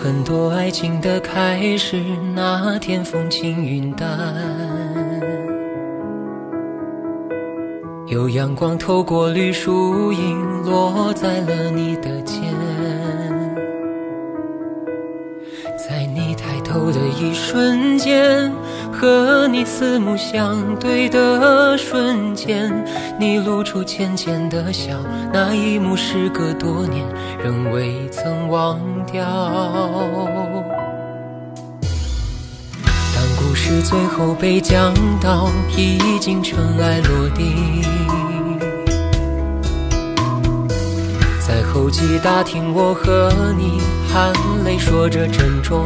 很多爱情的开始，那天风轻云淡，有阳光透过绿树荫，落在了你的肩。在你抬头的一瞬间，和你四目相对的瞬间，你露出浅浅的笑，那一幕时隔多年，仍未曾忘掉。当故事最后被讲到，已经尘埃落定。在候机大厅，我和你含泪说着珍重。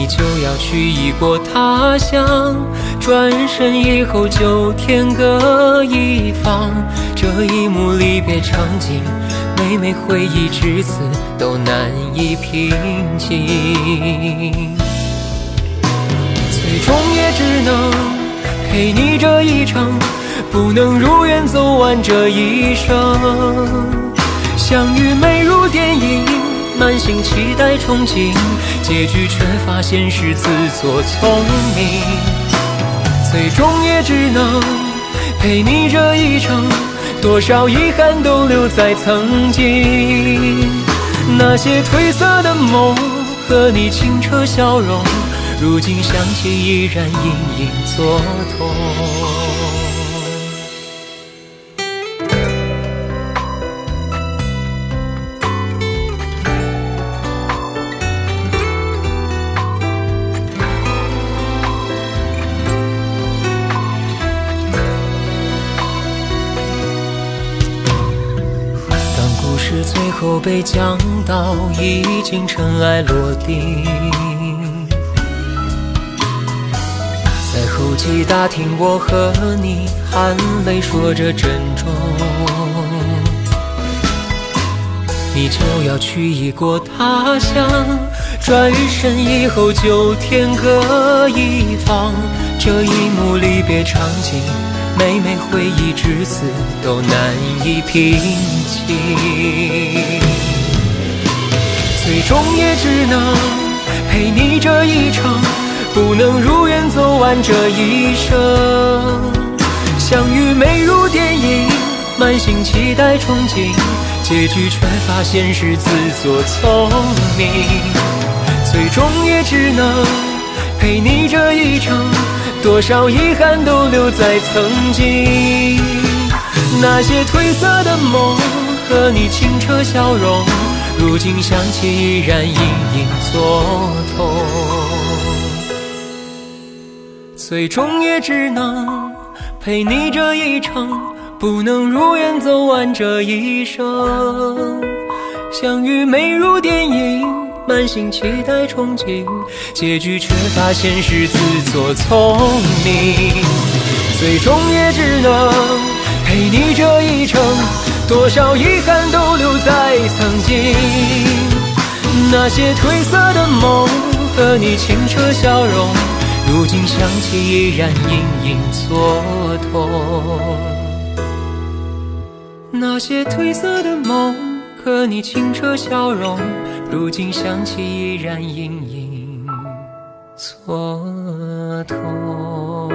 你就要去异国他乡，转身以后就天各一方。这一幕离别场景，每每回忆至此都难以平静。最终也只能陪你这一程，不能如愿走完这一生。相遇美如电影，满心期待憧憬，结局却发现是自作聪明。最终也只能陪你这一程，多少遗憾都留在曾经。那些褪色的梦和你清澈笑容，如今想起依然隐隐作痛。事最后被讲到，已经尘埃落定。在候机大厅，我和你含泪说着珍重。你就要去异国他乡，转身以后就天各一方。这一幕离别场景，每每回忆至此都难以平静。最终也只能陪你这一程，不能如愿走完这一生。相遇美如电影，满心期待憧憬，结局却发现是自作聪明。最终也只能陪你这一程，多少遗憾都留在曾经。那些褪色的梦和你清澈笑容，如今想起依然隐隐作痛。最终也只能陪你这一程，不能如愿走完这一生。相遇美如电影，满心期待憧憬，结局却发现是自作聪明。最终也只能陪你这一程，多少遗憾都留在曾经。那些褪色的梦和你清澈笑容，如今想起依然隐隐作痛。那些褪色的梦和你清澈笑容，如今想起依然隐隐蹉跎。